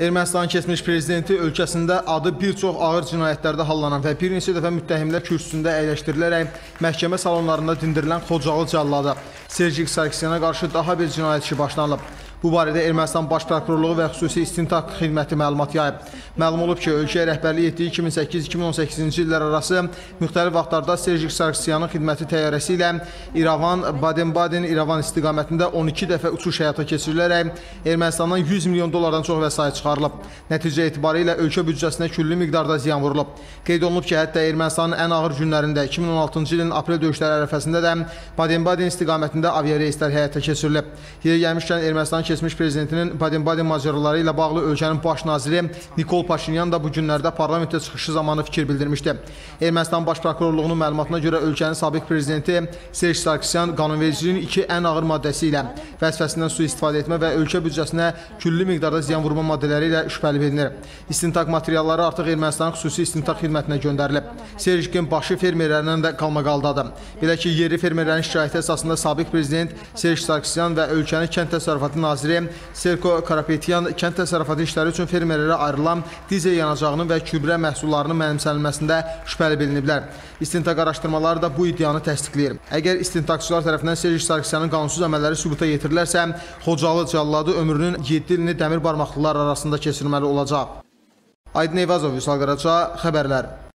Ermənistanın keçmiş prezidenti ölkəsində adı bir çox ağır cinayətlərdə hallanan və bir neçə dəfə müttəhimlər kürsüsündə əyləşdirilərək məhkəmə salonlarında dindirilən Xocalı cəlladı Sergik Sarkisyan'a qarşı daha bir cinayət işi başlanılıb. Bu barədə Ermənistan Baş Prokurorluğu və xüsusi istintaq xidməti məlumat yayıb. Məlum olub ki, ölkəyə rəhbərlik etdiyi 2008-2018-ci illər arası müxtəlif vaxtlarda Sergik Sarkisyanın xidməti təyyarəsi ilə İrəvan, Baden-Baden, İrəvan istiqamətində 12 dəfə uçuş həyata keçirilərək Ermənistandan 100 milyon dollardan çox vəsait çıxarılıb. Nəticə etibarilə ölkə büdcəsinə küllü miqdarda ziyan vurulub. Qeyd olunub ki, hətta Ermənistanın ən ağır günlərində 2016-cı ilin aprel döyüşləri ərəfəsində də Baden-Baden istiqamətində aviareyslər həyata keçirilib. Yeri gəlmişkən Ermənistanın keçmiş prezidentinin Baden-Baden macəraları ilə bağlı ölkənin baş naziri Nikol Paşinyan da bu günlərdə parlamentə çıxışı zamanı fikir bildirmişdi. Ermənistan Baş Prokurorluğunun məlumatına görə ölkənin sabiq prezidenti Serj Sarkisyan qanunvericiliyin iki ən ağır maddəsi ilə vəzifəsindən sui-istifadə etmə və ölkə büdcəsinə küllü miqdarda ziyan vurma maddələri ilə şübhəli bilinir. İstintaq materialları artıq Ermənistanın xüsusi istintaq xidmətinə göndərilib. Serjkin başı fermerlərindən də qalmaqaldadır. Belə ki, yerli fermerlərin şikayəti əsasında sabiq prezident Serj Sarkisyan və ölkənin kənd təsərrüfatı naziri Serko Karapetyan kənd təsərrüfatı işləri üçün fermerlərə ayrılan dizel yanacağının və kübrə məhsullarının mənimsənilməsində şübhəli biliniblər. İstintaq araşdırmaları da bu iddianı təsdiqləyir. Əgər istintaqçılar tərəfindən Serj Sarkisyanın qanunsuz əməlləri sübuta yetirilərsə, Xocalı cəlladı ömrünün 7 ilini dəmir barmaqlılar arasında keçirməli olacaq. Aydın Eyvazov, Vüsal Qaraca, xəbərlər.